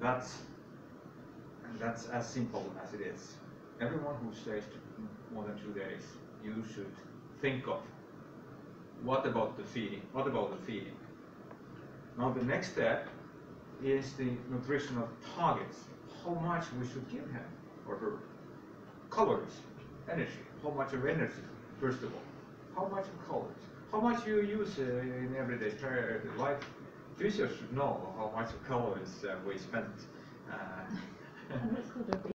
that's that's as simple as it is. Everyone who stays more than two days, you should think of what about the feeding? What about the feeding? Now the next step is the nutritional targets. How much we should give him or her. Calories, energy. How much of energy, first of all. How much of calories? How much you use uh, in everyday life? Physios should know how much calories uh, we spend. Uh,